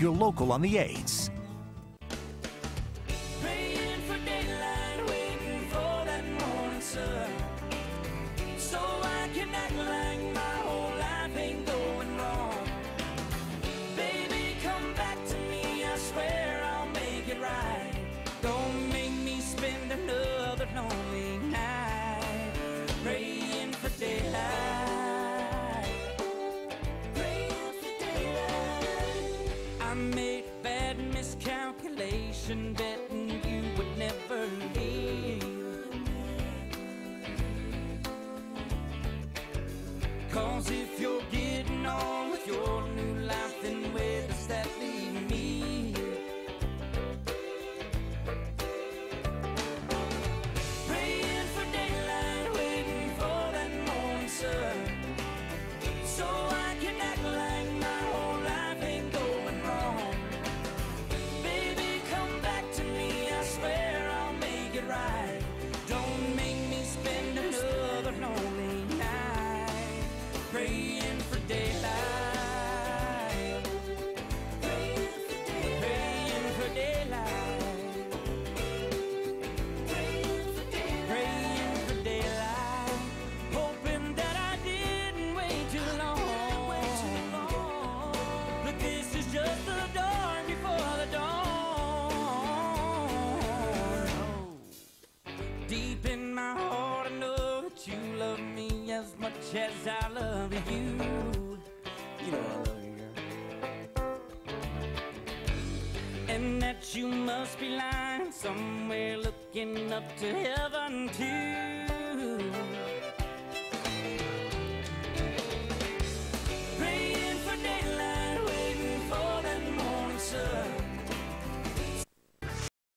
your local on the 8s. made a bad miscalculation, betting you would never leave. Cause if you're heart, I know that you love me as much as I love you. You know I love you, girl. And that you must be lying somewhere looking up to heaven, too.